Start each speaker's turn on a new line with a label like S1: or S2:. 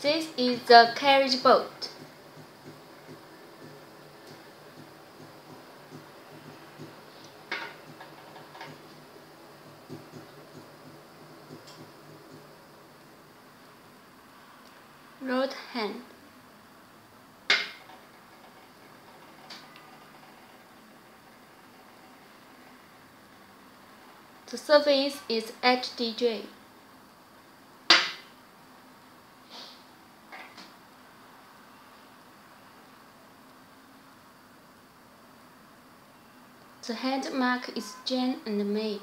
S1: This is the carriage boat. Road hand. The service is HDJ. The head mark is Jan and May.